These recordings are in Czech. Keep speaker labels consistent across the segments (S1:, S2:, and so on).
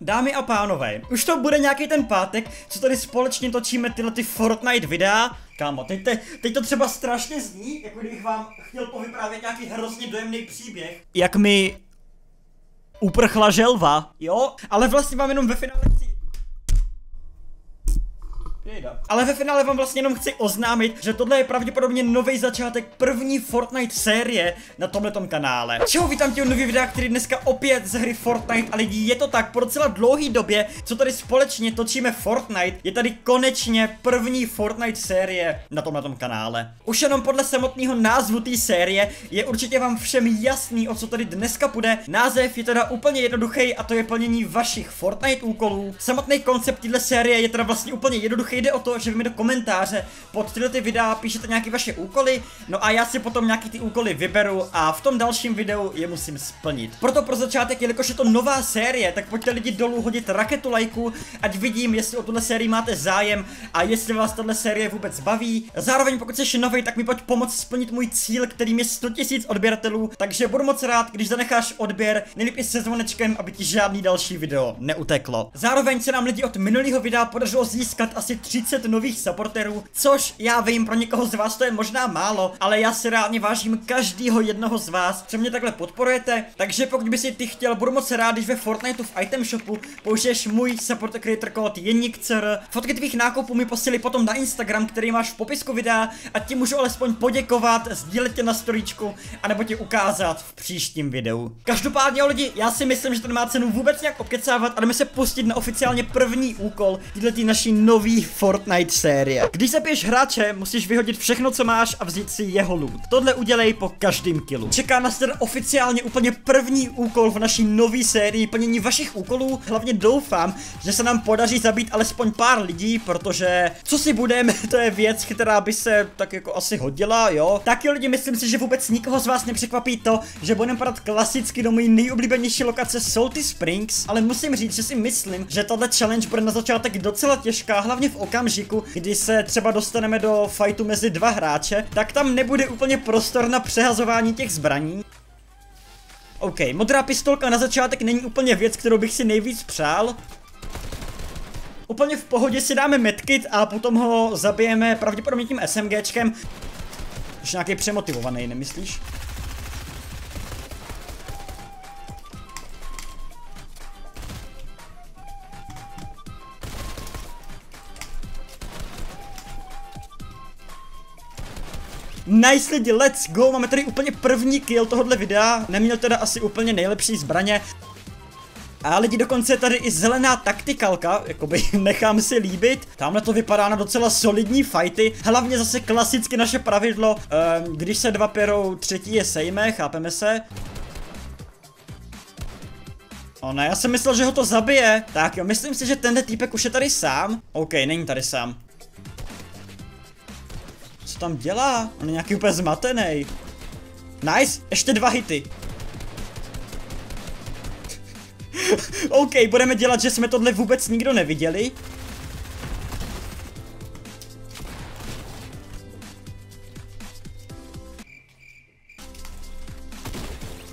S1: Dámy a pánové, už to bude nějaký ten pátek, co tady společně točíme tyhle ty Fortnite videa. Kámo, teď, te, teď to třeba strašně zní, jako kdybych vám chtěl povyprávět nějaký hrozně dojemný příběh. Jak mi uprchla želva, jo? Ale vlastně vám jenom ve finále chci Ale ve finále vám vlastně jenom chci oznámit, že tohle je pravděpodobně nový začátek první Fortnite série na tomhletom kanále. Čeho vítám tě nový videa, který dneska opět z hry Fortnite a lidi, je to tak, po docela dlouhý době, co tady společně točíme Fortnite, je tady konečně první Fortnite série na tomhletom kanále. Už jenom podle samotného názvu té série je určitě vám všem jasný, o co tady dneska půjde. Název je teda úplně jednoduchý a to je plnění vašich Fortnite úkolů. Samotný koncept téhle série je teda vlastně úplně jednoduchý jde o to, že vy mi do komentáře pod tyhle ty videa píšete nějaké vaše úkoly, no a já si potom nějaký ty úkoly vyberu a v tom dalším videu je musím splnit. Proto pro začátek, jelikož je to nová série, tak pojďte lidi dolů hodit raketu lajku, ať vidím, jestli o tuhle sérii máte zájem a jestli vás tahle série vůbec baví. Zároveň pokud jsi nový, tak mi pojď pomoct splnit můj cíl, kterým je 100 000 odběratelů, takže budu moc rád, když zanecháš odběr, nejlíp i se zvonečkem, aby ti žádný další video neuteklo. Zároveň se nám lidi od minulého videa podařilo získat asi 30 nových supporterů, což já vím, pro někoho z vás to je možná málo, ale já si reálně vážím každého jednoho z vás, co mě takhle podporujete, takže pokud by si ty chtěl, budu moc rád, když ve Fortniteu v item shopu použiješ můj support creator kód jenikcer. Fotky tvých nákupů mi posílí potom na Instagram, který máš v popisku videa a ti můžu alespoň poděkovat, sdílet tě na storíčku, anebo ti ukázat v příštím videu. Každopádně lidi, já si myslím, že to nemá cenu vůbec nějak obkecávat a jdeme se pustit na oficiálně první úkol tyhle naší nový Fortnite série. Když zabiješ hráče, musíš vyhodit všechno, co máš a vzít si jeho loot. Tohle udělej po každém killu. Čeká nás ten oficiálně úplně první úkol v naší nové sérii plnění vašich úkolů. Hlavně doufám, že se nám podaří zabít alespoň pár lidí, protože co si budeme, to je věc, která by se tak jako asi hodila, jo. Taky lidi, myslím si, že vůbec nikoho z vás nepřekvapí to, že budeme padat klasicky do mojí nejoblíbenější lokace Salty Springs, ale musím říct, že si myslím, že tato challenge bude na začátek docela těžká, hlavně v okamžiku, kdy se třeba dostaneme do fightu mezi dva hráče, tak tam nebude úplně prostor na přehazování těch zbraní. OK, modrá pistolka na začátek není úplně věc, kterou bych si nejvíc přál. Úplně v pohodě si dáme medkit a potom ho zabijeme pravděpodobně tím SMGčkem. Už nějaký přemotivovaný, nemyslíš? Nice lidi, let's go, máme tady úplně první kill tohohle videa, neměl teda asi úplně nejlepší zbraně. A lidi dokonce je tady i zelená taktikalka, jakoby nechám si líbit. Tamhle to vypadá na docela solidní fighty. Hlavně zase klasicky naše pravidlo, um, když se dva perou, třetí je sejme, chápeme se. O ne, já jsem myslel, že ho to zabije. Tak jo, myslím si, že tenhle týpek už je tady sám. OK, není tady sám. Co tam dělá? On je nějaký úplně zmatený. Nice, ještě dva hity. OK, budeme dělat, že jsme tohle vůbec nikdo neviděli.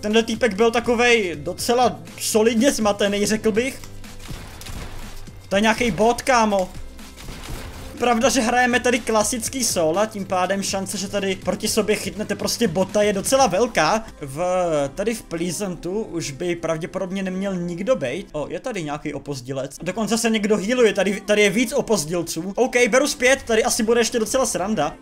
S1: Tenhle týpek byl takovej docela solidně zmatený, řekl bych. To je nějaký bot, kámo. Pravda, že hrajeme tady klasický sola, tím pádem šance, že tady proti sobě chytnete prostě bota je docela velká. V, tady v Pleasantu už by pravděpodobně neměl nikdo bejt. O, je tady nějaký opozdilec. Dokonce se někdo healuje, tady, tady je víc opozdilců. OK, beru zpět, tady asi bude ještě docela sranda.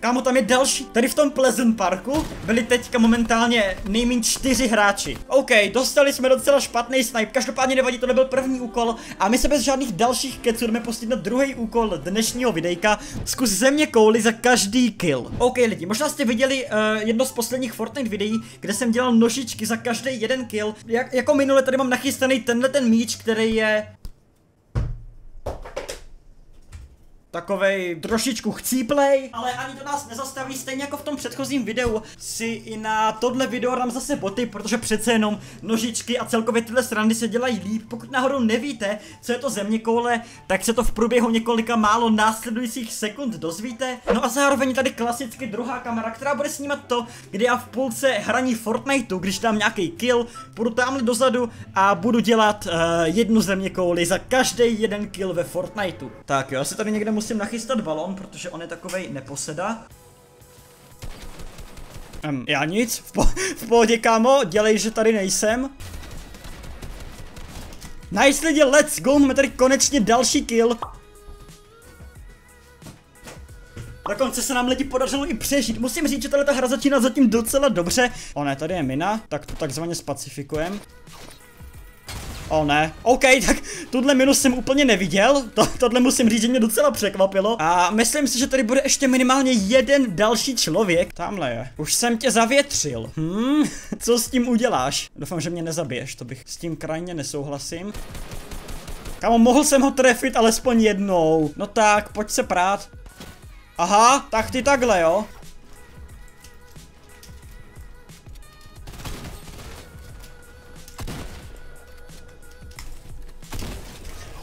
S1: Kámo, tam je další. Tady v tom Pleasant Parku byli teďka momentálně nejméně čtyři hráči. OK, dostali jsme docela špatný snipe, každopádně nevadí, to nebyl první úkol a my se bez žádných dalších keců jdeme pustit na druhý úkol dnešního videjka. Zkus země kouli za každý kill. OK lidi, možná jste viděli uh, jedno z posledních Fortnite videí, kde jsem dělal nožičky za každý jeden kill. Jak, jako minule tady mám nachystaný tenhle ten míč, který je takovej trošičku chcíplej, ale ani to nás nezastaví, stejně jako v tom předchozím videu si i na tohle video dám zase boty, protože přece jenom nožičky a celkově tyhle srandy se dělají líp. Pokud náhodou nevíte, co je to země koule, tak se to v průběhu několika málo následujících sekund dozvíte. No a zároveň tady klasicky druhá kamera, která bude snímat to, kdy já v půlce hraní Fortniteu, když dám nějaký kill, půjdu tamhle dozadu a budu dělat uh, jednu země kouli za každý jeden kill ve Fortniteu. Tak jo, já si tady někde musím nachystat balon, protože on je takovej neposeda. Um, já nic, v, po v pohodě kámo, dělej, že tady nejsem. Nice lidi, let's go, máme tady konečně další kill. Dokonce se nám lidi podařilo i přežít. Musím říct, že tato hra začíná zatím docela dobře. O ne, tady je mina, tak to takzvaně spacifikujeme. O ne, OK, tak tuhle minus jsem úplně neviděl, to, tohle musím říct, že mě docela překvapilo. A myslím si, že tady bude ještě minimálně jeden další člověk. Tamhle je. Už jsem tě zavětřil. Hmm, co s tím uděláš? Doufám, že mě nezabiješ, to bych s tím krajně nesouhlasím. Kamo, mohl jsem ho trefit alespoň jednou. No tak, pojď se prát. Aha, tak ty takhle, jo.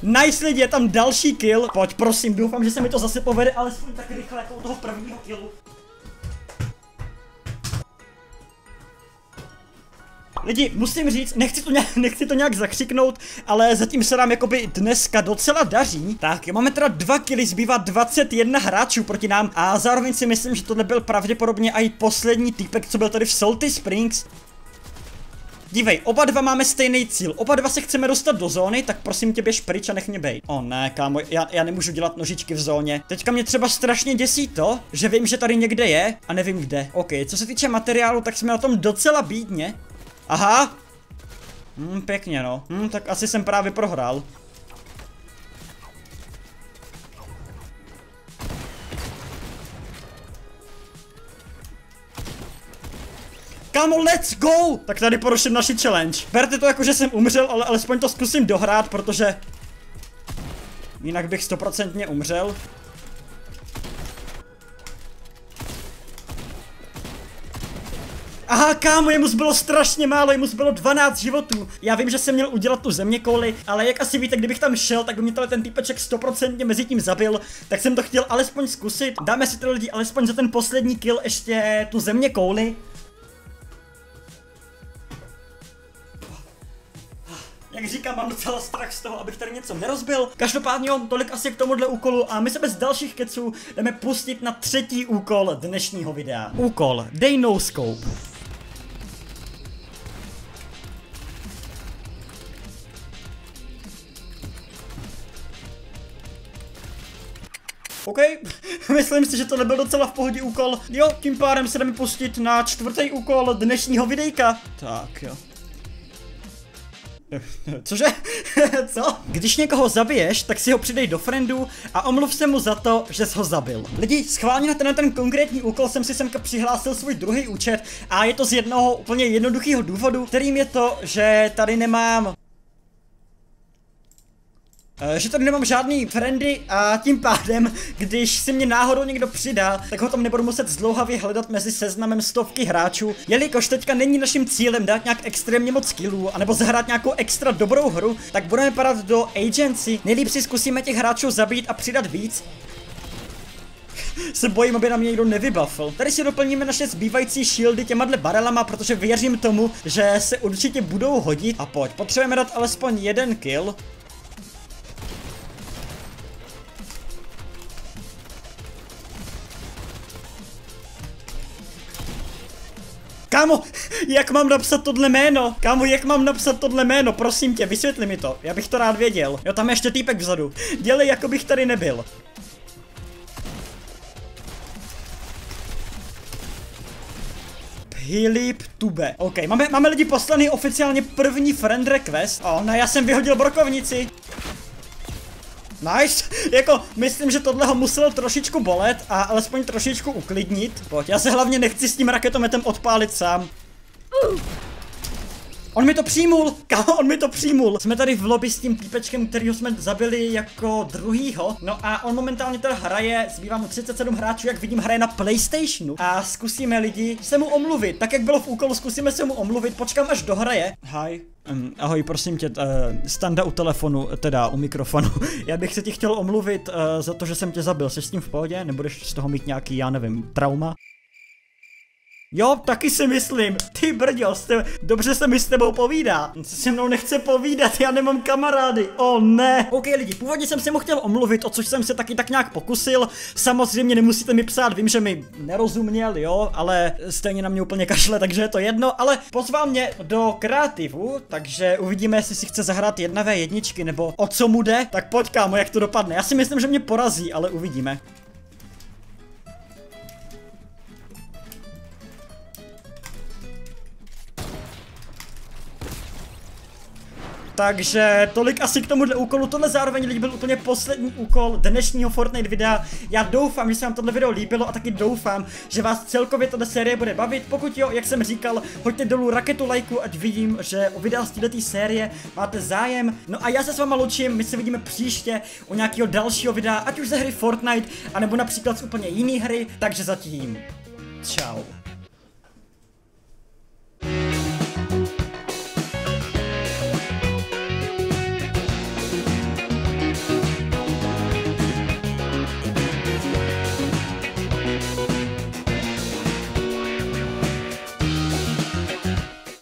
S1: Nice lidi, je tam další kill. Pojď, prosím, doufám, že se mi to zase povede alespoň tak rychle jako u toho prvního killu. Lidi, musím říct, nechci to, nějak, nechci to nějak zakřiknout, ale zatím se nám jakoby dneska docela daří. Tak, máme teda dva killy, zbývá 21 hráčů proti nám a zároveň si myslím, že tohle byl pravděpodobně i poslední týpek, co byl tady v Salty Springs. Dívej, oba dva máme stejný cíl, oba dva se chceme dostat do zóny, tak prosím tě běž pryč a nech mě bejt. O ne, kámo, já, já nemůžu dělat nožičky v zóně. Teďka mě třeba strašně děsí to, že vím, že tady někde je a nevím kde. OK, co se týče materiálu, tak jsme na tom docela bídně. Aha. Hm, pěkně no. Hm, tak asi jsem právě prohrál. Kámo, let's go! Tak tady poruším naši challenge. Berte to jako, že jsem umřel, ale alespoň to zkusím dohrát, protože... Jinak bych stoprocentně umřel. Aha, kámo, jemu zbylo strašně málo, jemu zbylo 12 životů. Já vím, že jsem měl udělat tu země kouli, ale jak asi víte, kdybych tam šel, tak by mě ten týpeček 100% mezi tím zabil, tak jsem to chtěl alespoň zkusit. Dáme si to lidi alespoň za ten poslední kill ještě tu země kouli. Jak říkám, mám docela strach z toho, abych tady něco nerozbil. Každopádně jo, tolik asi k tomuhle úkolu a my se bez dalších keců jdeme pustit na třetí úkol dnešního videa. Úkol, dej no scope. OK, myslím si, že to nebyl docela v pohodě úkol. Jo, tím pádem se jdeme pustit na čtvrtý úkol dnešního videjka. Tak jo. Cože? Co? Když někoho zabiješ, tak si ho přidej do friendu a omluv se mu za to, že jsi ho zabil. Lidi, schválně na ten, ten konkrétní úkol jsem si semka přihlásil svůj druhý účet a je to z jednoho úplně jednoduchého důvodu, kterým je to, že tady nemám že tady nemám žádný friendy a tím pádem, když si mě náhodou někdo přidá, tak ho tam nebudu muset zdlouhavě hledat mezi seznamem stovky hráčů, jelikož teďka není naším cílem dát nějak extrémně moc skillů, anebo zahrát nějakou extra dobrou hru, tak budeme padat do agency, nejlíp si zkusíme těch hráčů zabít a přidat víc, se bojím, aby na mě někdo nevybuffl. Tady si doplníme naše zbývající shieldy těma barelama, protože věřím tomu, že se určitě budou hodit. A pojď, potřebujeme dát alespoň jeden kill. Kámo, jak mám napsat tohle jméno? Kámo, jak mám napsat tohle jméno? Prosím tě, vysvětli mi to. Já bych to rád věděl. Jo, tam je ještě týpek vzadu. Dělej, jako bych tady nebyl. Philip Tube. OK, máme, máme lidi poslaný oficiálně první friend request. Oh, ne, já jsem vyhodil brokovnici. Nice, jako myslím, že tohle ho muselo trošičku bolet a alespoň trošičku uklidnit. Pojď, já se hlavně nechci s tím raketometem odpálit sám. On mi to přijmul, kámo, on mi to přijmul. Jsme tady v lobby s tím týpečkem, kterýho jsme zabili jako druhýho. No a on momentálně teda hraje, zbývá mu 37 hráčů, jak vidím, hraje na PlayStationu. A zkusíme lidi se mu omluvit, tak jak bylo v úkolu, zkusíme se mu omluvit, počkám až dohraje. Hi. Um, ahoj, prosím tě, uh, standa u telefonu, teda u mikrofonu. Já bych se ti chtěl omluvit uh, za to, že jsem tě zabil. Jsi s tím v pohodě? Nebudeš z toho mít nějaký, já nevím, trauma? Jo, taky si myslím. Ty brďo, jste, dobře se mi s tebou povídá. On se se mnou nechce povídat, já nemám kamarády. O oh, ne. OK lidi, původně jsem si mu chtěl omluvit, o což jsem se taky tak nějak pokusil. Samozřejmě nemusíte mi psát, vím, že mi nerozuměl, jo, ale stejně na mě úplně kašle, takže je to jedno. Ale pozval mě do kreativu, takže uvidíme, jestli si chce zahrát jedna v jedničky, nebo o co mu jde. Tak pojď kámo, jak to dopadne. Já si myslím, že mě porazí, ale uvidíme. Takže tolik asi k tomuhle úkolu. Tohle zároveň lidi byl úplně poslední úkol dnešního Fortnite videa. Já doufám, že se vám tohle video líbilo a taky doufám, že vás celkově tato série bude bavit. Pokud jo, jak jsem říkal, hoďte dolů raketu lajku, ať vidím, že o videa z této série máte zájem. No a já se s váma loučím, my se vidíme příště u nějakého dalšího videa, ať už ze hry Fortnite, anebo například z úplně jiné hry. Takže zatím, čau.